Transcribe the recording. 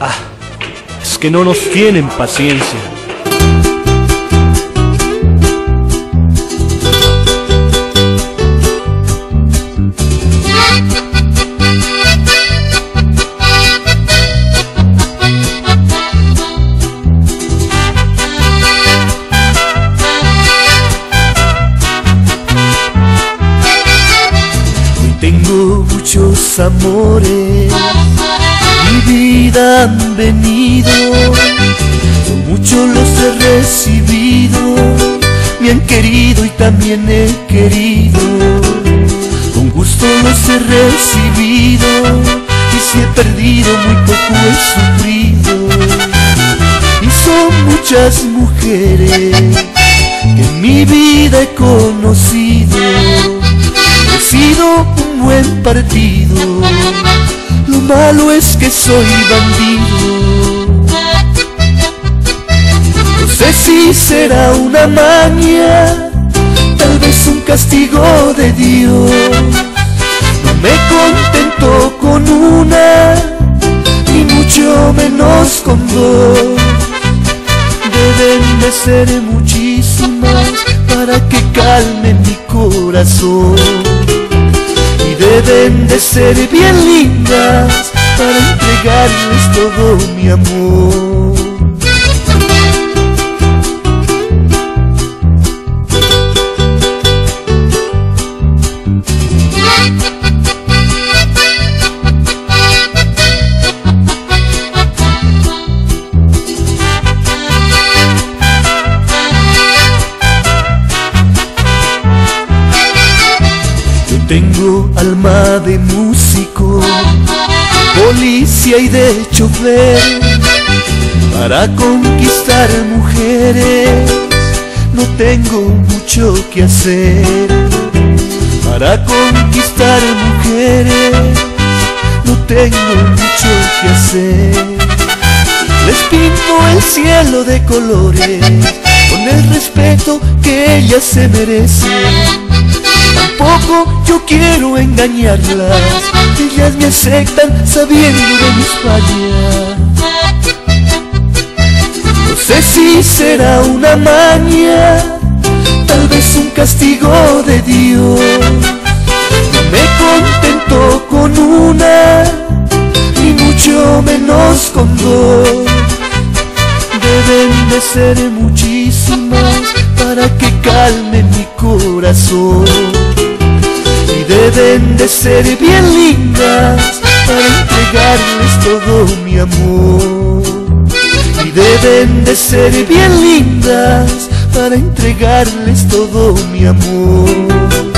Ah, es que no nos tienen paciencia. Hoy tengo muchos amores, vida han venido, con mucho los he recibido, me han querido y también he querido, con gusto los he recibido y si he perdido muy poco he sufrido, y son muchas mujeres que en mi vida he conocido. He sido un buen partido, lo malo es que soy bandido. No sé si será una maña, tal vez un castigo de Dios. No me contento con una, ni mucho menos con dos. Deben de ser muchísimas para que calme mi corazón. Deben de ser bien lindas para entregarles todo mi amor. Tengo alma de músico, policía y de chofer. Para conquistar mujeres no tengo mucho que hacer. Para conquistar mujeres no tengo mucho que hacer. Les pinto el cielo de colores con el respeto que ellas se merecen. Tampoco yo quiero engañarlas, ellas me aceptan sabiendo de mis fallas. No sé si será una maña, tal vez un castigo de Dios. No me contento con una, ni mucho menos con dos. Deben de ser muchísimas para que calme mi corazón. Deben de ser bien lindas para entregarles todo mi amor. Y deben de ser bien lindas para entregarles todo mi amor.